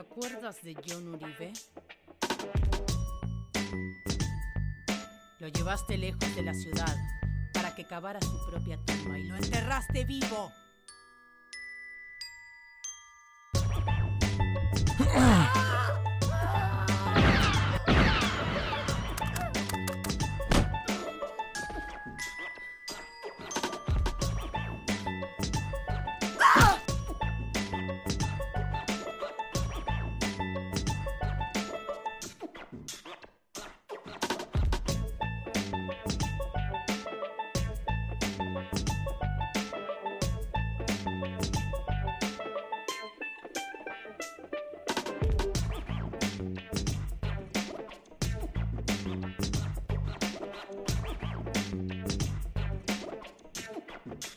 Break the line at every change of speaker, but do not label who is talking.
acuerdas de John Uribe? Lo llevaste lejos de la ciudad para que cavara su propia tumba y lo enterraste vivo. Thank you.